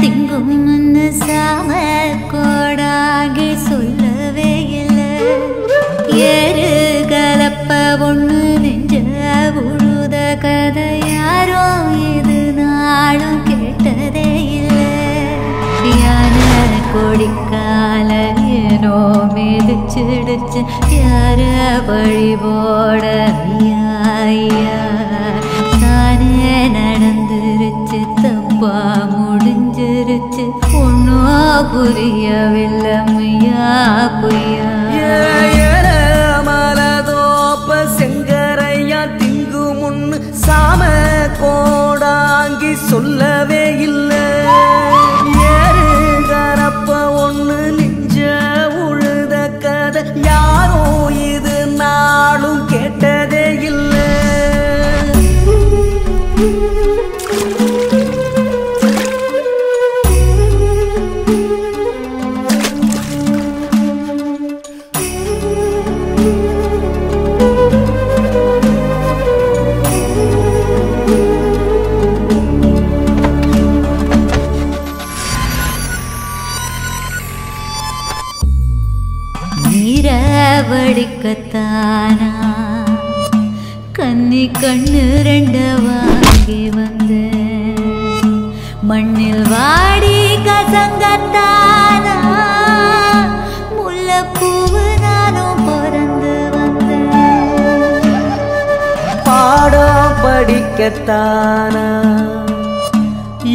திங்கும்னு சாம கோடாகி சொல்லவே இல்லை ஏறு கலப்ப ஒண்ணு நெஞ்ச உழுத கதை யாரும் இது நாளும் கேட்டதே இல்லை யானை கொடிக்கால ஏனோ மிதிச்சிடுச்சு யார வழி போட ஐயா ஐயா ஒன்னும் புரியவில்லை மையா பொய்யா மலதோப்ப செங்கரையா திங்கு முன்னு சாம கோடாங்கி சொல்ல நீரவடிக்கத்தானா கன்னி கண்ணு ரெண்ட வாங்கி வந்து மண்ணில் வாடி கசங்கத்தானா? முல்லப்பூவு நானும் பிறந்து வந்தேன் பாடம் படிக்கத்தானா?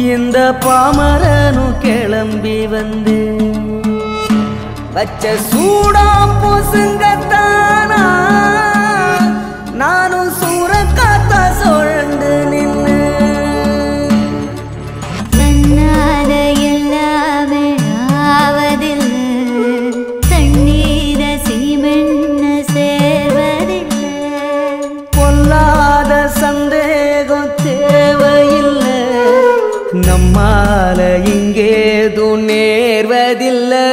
இந்த பாமரனும் கிளம்பி வந்தேன் வச்ச சூடா பொசுங்கத்தானா? நானும் சூறக்காத்தா சுழண்டு நின்னு தன்னால எல்லாமே ஆவதில்லை. தண்ணீர சீமெண்ண சேர்வதில்லை. பொல்லாத சந்தேகம் தேவையில்லை. நம்மால இங்கேதும் நேர்வதில்லை.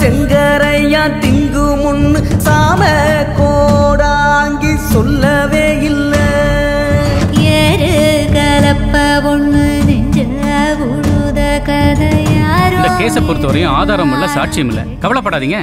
செங்கரையா திங்கு முன்னு சாம கோடாங்கி சொல்லவே இல்லை. ஏறு கலப்ப ஒண்ணு நெஞ்ச உழுத கதை யாரோ இந்த கேஸை பொறுத்தவரையும் ஆதாரம் இல்ல சாட்சியம் இல்ல. கவலைப்படாதீங்க.